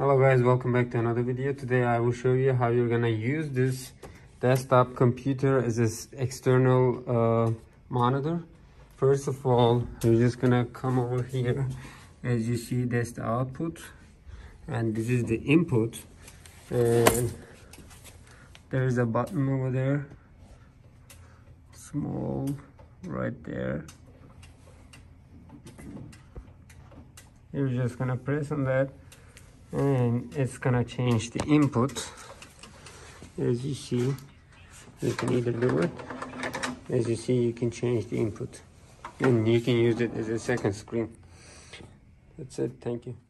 hello guys. Welcome back to another video. Today i will show you how you're gonna use this desktop computer as this external uh, monitor. First of all you're just gonna come over here. As you see that's the output and this is the input and there's a button over there small right there. You're just gonna press on that and it's gonna change the input. As you see you can either do it as you see you can change the input. And you can use it as a second screen. That's it. Thank you